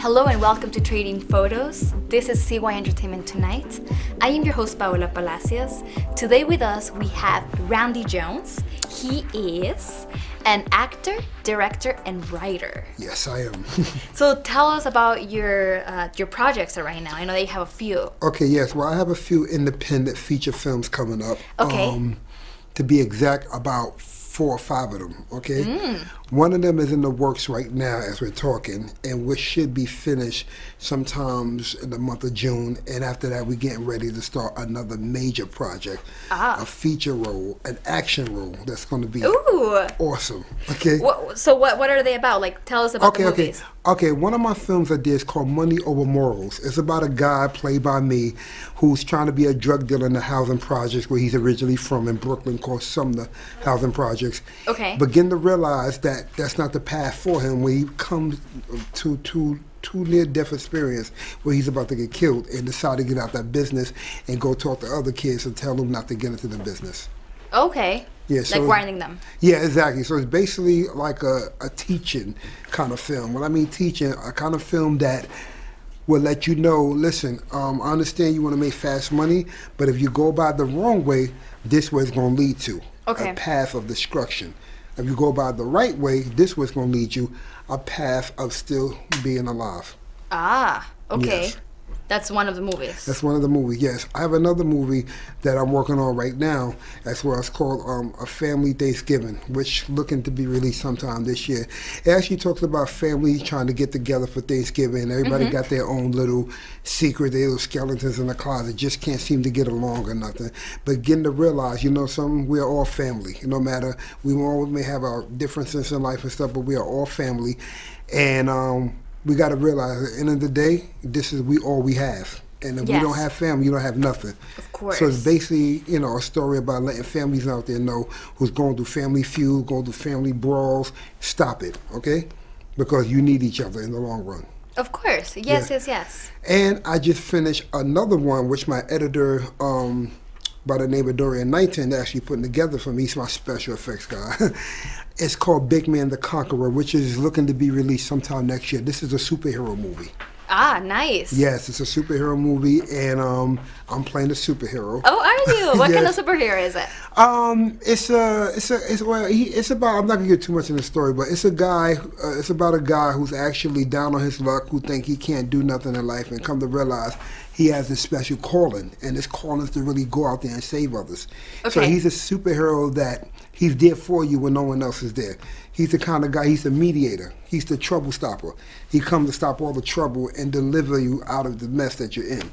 Hello and welcome to Trading Photos. This is CY Entertainment Tonight. I am your host Paola Palacios. Today with us we have Randy Jones. He is an actor, director, and writer. Yes, I am. So tell us about your uh, your projects right now. I know that you have a few. okay, yes. Well, I have a few independent feature films coming up. Okay. Um, to be exact, about four or five of them. Okay. One of them is in the works right now as we're talking, and which should be finished sometimes in the month of June. And after that, we're getting ready to start another major project, Ah. a feature role, an action role that's going to be Ooh. awesome. Okay. What, so what what are they about? Like tell us about Okay, the movies. okay. Okay, one of my films I did is called Money Over Morals. It's about a guy played by me who's trying to be a drug dealer in the housing projects where he's originally from in Brooklyn, called Sumner Housing Projects. Okay. Begin to realize that that's not the path for him when he comes to to to near death experience where he's about to get killed and decide to get out that business and go talk to other kids and tell them not to get into the business. Okay. Yeah, like so- warning them. Yeah, exactly. So it's basically like a, a teaching kind of film. When I mean teaching, a kind of film that will let you know, listen, um, I understand you want to make fast money, but if you go by the wrong way, this way is going to lead to Okay. a path of destruction. If you go by the right way, this way is going to lead you a path of still being alive. Ah. Okay. Yes. That's one of the movies. That's one of the movies. Yes, I have another movie that I'm working on right now. That's what it's called um, a Family Thanksgiving, which looking to be released sometime this year. It actually talks about families trying to get together for Thanksgiving. Everybody got their own little secret, their little skeletons in the closet. Just can't seem to get along or nothing. But getting to realize, you know, something we're all family. No matter we all may have our differences in life and stuff, but we are all family. And um, we got to realize at the end of the day, this is we all we have. And if Yes. we don't have family, you don't have nothing. Of course. So it's basically, you know, a story about letting families out there know who's going through family feud, going through family brawls. Stop it, okay? Because you need each other in the long run. Of course. Yes, Yeah. yes, yes. And I just finished another one, which my editor, um, by the name of Dorian Knighton, actually putting together for me. He's my special effects guy. it's called Big Man the Conqueror, which is looking to be released sometime next year. This is a superhero movie. Ah, nice. Yes, it's a superhero movie, and um, I'm playing a superhero. Oh, are you? What kind of superhero is it? Um, it's a, it's a, it's well, he, it's about. I'm not gonna get too much in the story, but it's a guy. Uh, it's about a guy who's actually down on his luck, who think he can't do nothing in life, and come to realize he has this special calling, and his calling is to really go out there and save others. Okay. So he's a superhero that he's there for you when no one else is there. He's the kind of guy. He's the mediator. He's the trouble stopper. He comes to stop all the trouble and deliver you out of the mess that you're in.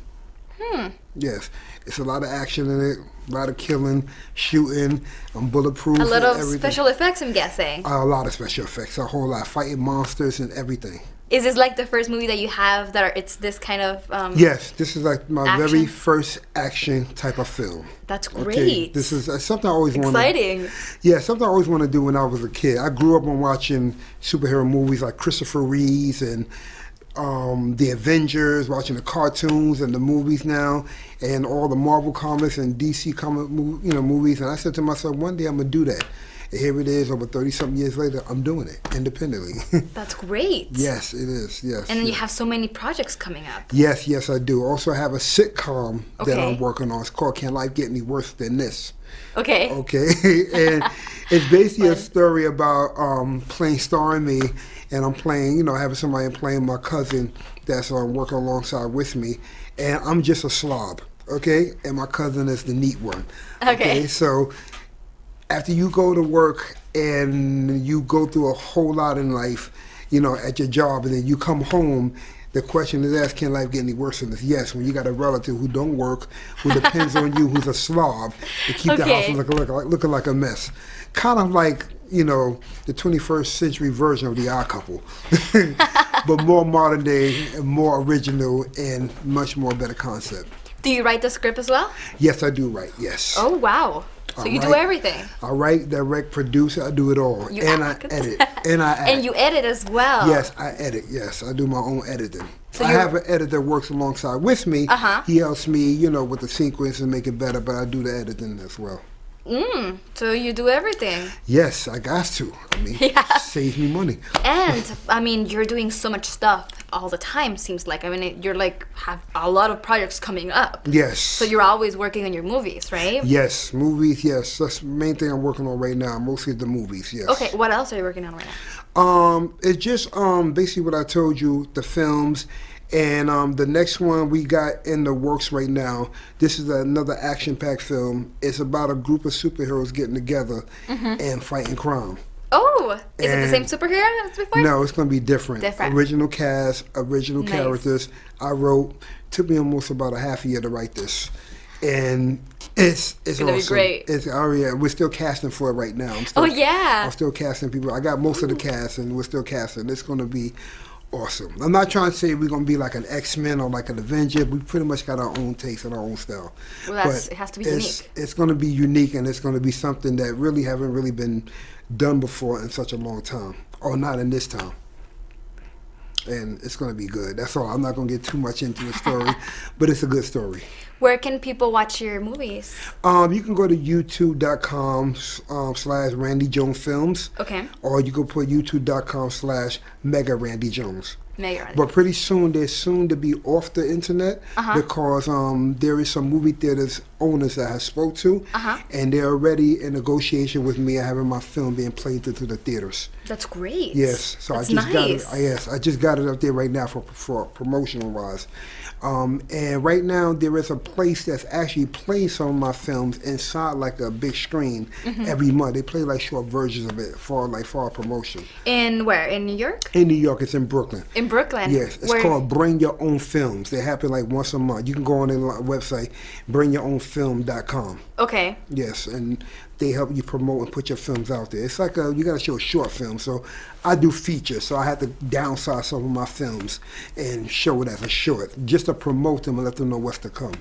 Yes, it's a lot of action in it, a lot of killing, shooting, um, bulletproof. A little everything. special effects, I'm guessing. A lot of special effects, a whole lot, fighting monsters and everything. Is this like the first movie that you have that are, it's this kind of um Yes, this is like my Action? very first action type of film. That's Okay, great. this is uh, something I always wanted. exciting. Yeah, something I always wanted to do when I was a kid. I grew up on watching superhero movies like Christopher Reeves and um, the Avengers, watching the cartoons and the movies now, and all the Marvel comics and DC comic you know movies. And I said to myself, one day I'm gonna do that. And here it is, over thirty something years later, I'm doing it independently. That's great. yes, it is. Yes. And then you have so many projects coming up. Yes, yes, I do. Also, I have a sitcom that I'm working on. It's called "Can Life Get Any Worse Than This?" Okay. Okay, and it's basically a story about um, playing Star starring me, and I'm playing, you know, having somebody playing my cousin that's um, working alongside with me, and I'm just a slob, okay, and my cousin is the neat one. Okay. so after you go to work and you go through a whole lot in life, you know, at your job, and then you come home. The question is asked, can life get any worse than this? Yes, when you got a relative who don't work, who depends on you, who's a slob, to keep the house looking, looking, like, looking like a mess. Kind of like, you know, the 21st century version of the odd couple. but more modern day, and more original, and much more better concept. Do you write the script as well? Yes, I do write, yes. Oh wow. So you do everything. I write, direct, produce, I do it all. You and act. I edit. And I act. And you edit as well. Yes, I edit. Yes, I do my own editing. So I have an editor that works alongside with me. Uh-huh. He helps me, you know, with the sequence and make it better, but I do the editing as well. Mm, so you do everything. Yes, I got to. I mean, Yeah. saves me money. And I mean, you're doing so much stuff all the time. Seems like I mean, you're like have a lot of projects coming up. Yes. So you're always working on your movies, right? Yes, movies. Yes, that's the main thing I'm working on right now. Mostly the movies. Yes. Okay. What else are you working on right now? Um, it's just um basically what I told you, the films, and um the next one we got in the works right now. This is another action-packed film. It's about a group of superheroes getting together and fighting crime. Oh, is it the same superhero as before? No, it's gonna be different. Different. Original cast, original Nice. characters. I wrote. Took me almost about a half a year to write this, and it's it's gonna be awesome. great. It's oh yeah, we're still casting for it right now. I'm still, Oh yeah. I'm still casting people. I got most of the cast, and we're still casting. It's gonna be awesome. I'm not trying to say we're gonna be like an X Men or like an Avenger. We pretty much got our own taste and our own style. Well, that's- But it has to be it's, unique. It's gonna be unique, and it's gonna be something that really haven't really been done before in such a long time, or not in this time and it's going to be good. That's all. I'm not going to get too much into the story, but it's a good story. Where can people watch your movies? Um, you can go to youtube.com um, slash Randy Jones Films, Okay. or you can put youtube.com slash Mega Randy Jones. Mega. But pretty soon, they're soon to be off the internet Uh-huh. because um, there is some movie theaters owners that I spoke to, Uh-huh. and they're already in negotiation with me having my film being played into the theaters. That's great. Yes, so That's I just got it. Yes, I just got it up there right now for for promotional wise. Um, and right now there is a place that's actually playing some of my films inside like a big screen Mm-hmm. every month. They play like short versions of it for like for our promotion. In where? In New York? In New York, it's in Brooklyn. In Brooklyn? Yes, it's Where- called Bring Your Own Films. They happen like once a month. You can go on their website, bringyourownfilm.com. Okay. Yes, and they help you promote and put your films out there. It's like a, you got to show a short film. So I do features, so I have to downsize some of my films and show it as a short, just to promote them and let them know what's to come.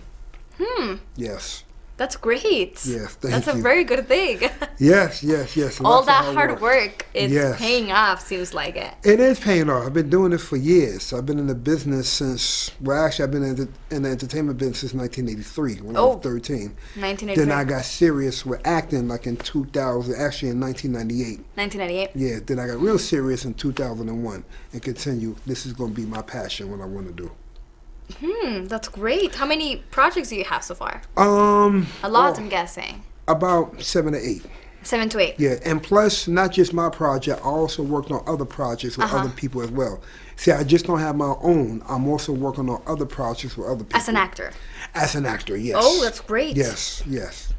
Hmm. Yes, That's great. Yes, thank That's a very good thing. yes, yes, yes. All that hard work is Yes. paying off, seems like it. It is paying off. I've been doing it for years. I've been in the business since, well, actually, I've been in the, in the entertainment business since 1983 when I Oh. was 13. 1983. Then I got serious with acting like in 2000, actually in 1998. 1998. Yeah, then I got real serious in 2001 and continue. This is going to be my passion, what I want to do. Hmm, that's great. How many projects do you have so far? Um, A lot, well, I'm guessing. about seven to eight. Seven to eight. Yeah, and plus, not just my project, I also worked on other projects with Uh-huh. other people as well. See, I just don't have my own. I'm also working on other projects with other people. As an actor. As an actor, yes. Oh, that's great. Yes, yes.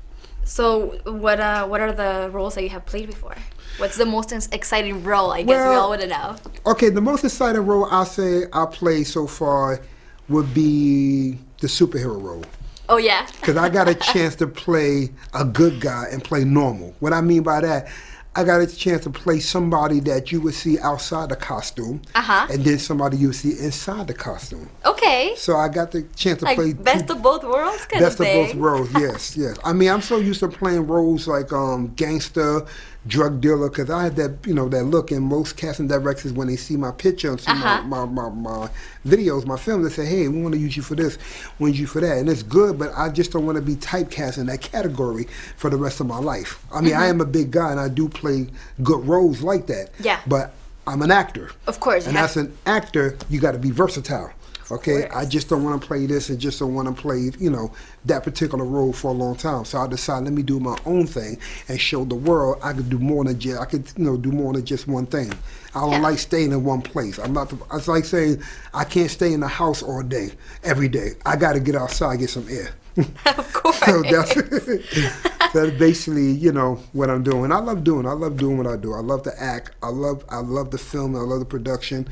So, what uh, what are the roles that you have played before? What's the most exciting role? I guess we all want to know. Okay, the most exciting role I say I played so far would be the superhero role. Oh yeah. because I got a chance to play a good guy and play normal. What I mean by that, I got a chance to play somebody that you would see outside the costume, Uh-huh. and then somebody you would see inside the costume. Okay. So I got the chance to Like play best two- of both worlds, kind best of of both worlds. Yes, yes. I mean, I'm so used to playing roles like um, gangster, drug dealer, because I had that you know that look. And most casting directors, when they see my picture and see Uh-huh. my, my, my my videos, my films, they say, "Hey, we want to use you for this, we want you for that," and it's good. But I just don't want to be typecast in that category for the rest of my life. I mean, I am a big guy, and I do play good roles like that. Mm-hmm. Yeah. But I'm an actor. Of course, And as an actor, you got to be versatile. Okay. I just don't want to play this and just don't want to play, you know, that particular role for a long time. So I decided let me do my own thing and show the world I could do more than just I could, you know, do more than just one thing. I don't Yeah. like staying in one place. I'm not. The, it's like saying I can't stay in the house all day, every day. I got to get outside, get some air. of course. so that's that's basically you know what I'm doing. I love doing. I love doing what I do. I love to act. I love I love the film. I love the production.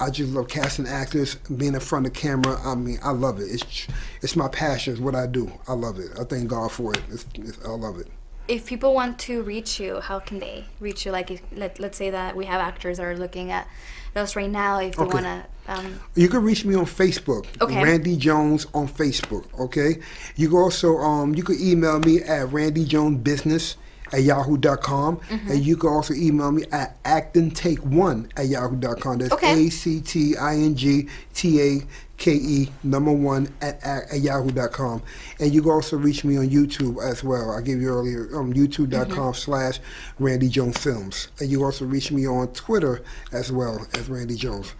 I just love casting actors, being in front of the camera. I mean, I love it. It's it's my passion. It's what I do. I love it. I thank God for it. It's, it's, I love it. if people want to reach you, how can they reach you? Like, if, let, let's say that we have actors that are looking at us right now. If they Okay. want to, um, You can reach me on Facebook. Okay. Randy Jones on Facebook. Okay. You can also um you can email me at randyjonesbusiness at yahoo.com. Mm-hmm. And you can also email me at actingtake1 at yahoo.com. That's Okay. A C T I N G T A K E number one at, at, at yahoo.com. And you can also reach me on YouTube as well. I gave you earlier um, youtube.com Mm-hmm. slash Randy Jones Films. And you also reach me on Twitter as well as Randy Jones.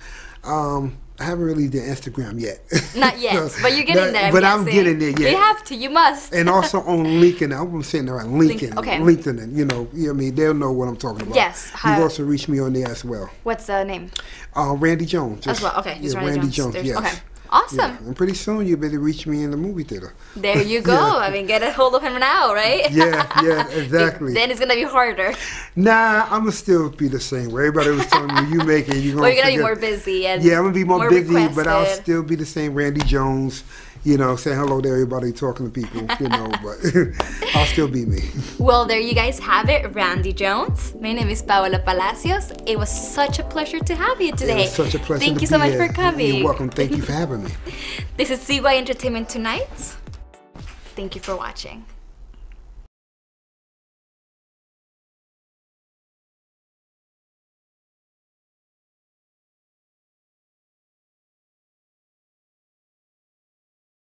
Um, I haven't really did Instagram yet. Not yet, but you're getting But- there. But I'm guessing. getting there, yeah You have to. You must. and also on LinkedIn. I'm saying that right, LinkedIn, okay. LinkedIn, and you know, you know I mean, they'll know what I'm talking about. Yes, you how- also reach me on there as well. What's the name? Uh, Randy Jones. As well. Okay, just yeah, Randy, Jones. There's- yes. Okay. Awesome. Yeah, and pretty soon you better reach me in the movie theater. There you go. Yeah. I mean, get a hold of him now, right? Yeah, yeah, exactly. then it's gonna be harder. Nah, I'm gonna still be the same way. Everybody was telling me you make it, you're gonna. Well, you're gonna be more busy and Yeah, I'm gonna be more, busy, but I'll still be the same Randy Jones. You know, saying hello to everybody, talking to people. You know, but I'll still be me. Well, there you guys have it, Randy Jones. My name is Paola Palacios. It was such a pleasure to have you today. Such a pleasure. Thank to you so much here. for coming. You're welcome. Thank you for having me. This is CY Entertainment Tonight. Thank you for watching.